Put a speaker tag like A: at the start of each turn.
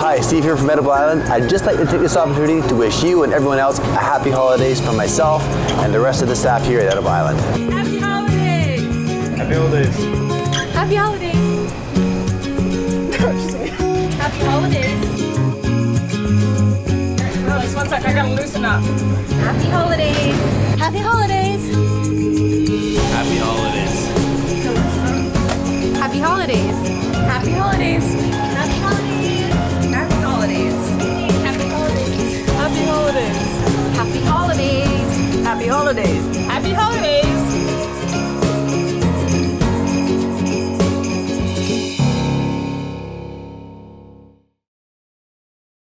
A: Hi, Steve here from Edible Island. I'd just like to take this opportunity to wish you and everyone else a happy holidays from myself and the rest of the staff here at Edible Island.
B: Happy holidays!
A: Happy holidays.
B: Happy holidays! Happy holidays!
C: No, just one sec, I gotta loosen up.
B: Happy holidays! Happy holidays!
D: Happy holidays.
B: Happy holidays!
C: Holidays! Happy holidays.